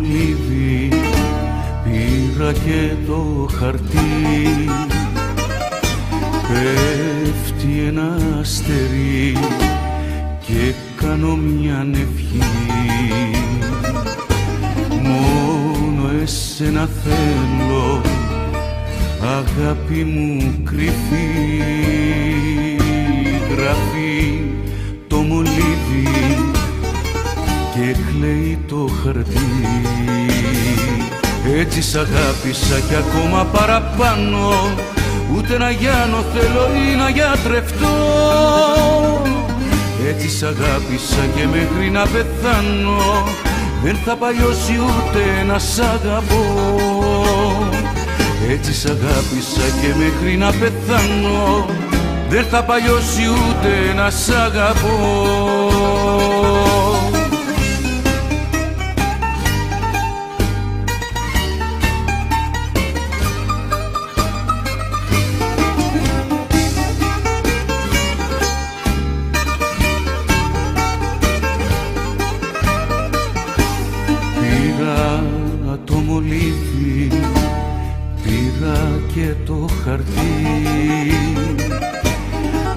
μολύβι πήρα και το χαρτί. Πέφτει ένα αστερί και κάνω μια ευχή μόνο εσένα θέλω αγάπη μου κρυφή. Γράφει το μολύβι και κλαίει το χαρτί. Έτσι σ' αγάπησα κι ακόμα παραπάνω. Ούτε να γιάνω θέλω ή να γιατρευτώ. Έτσι σ' αγάπησα και μέχρι να πεθάνω. Δεν θα παλιώσει ούτε να σ' αγαπώ. Έτσι σ' αγάπησα και μέχρι να πεθάνω. Δεν θα παλιώσει ούτε να σ' αγαπώ μολύβι, πήρα και το χαρτί.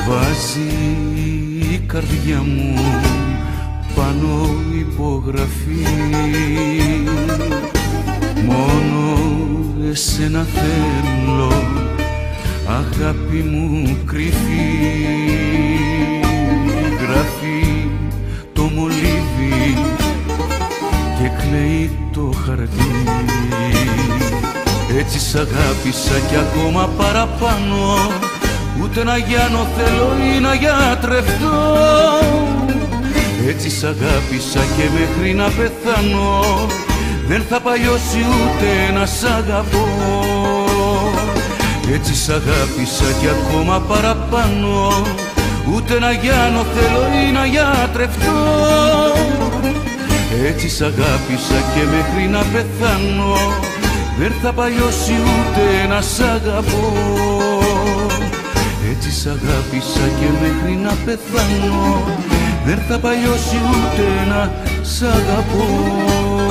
Βάζει η καρδιά μου πάνω υπογραφή. Μόνο εσένα θέλω αγάπη μου κρυφή. Γράφει το μολύβι και κλαίει το χαρτί Έτσι σ' αγάπησα κι ακόμα παραπάνω. Ούτε να γιάνω θέλω ή να γιατρευτώ. Έτσι σ' αγάπησα και μέχρι να πεθάνω. Δεν θα παλιώσει ούτε να σ' αγαπώ. Έτσι σ' αγάπησα κι ακόμα παραπάνω. Ούτε να γιάνω θέλω ή να γιατρευτώ έτσι σ' αγάπησα και μέχρι να πεθάνω Δεν θα παλιώσει ούτε να σ' αγαπώ. Έτσι σ' αγάπησα και μέχρι να πεθάνω Δεν θα παλιώσει ούτε να σ' αγαπώ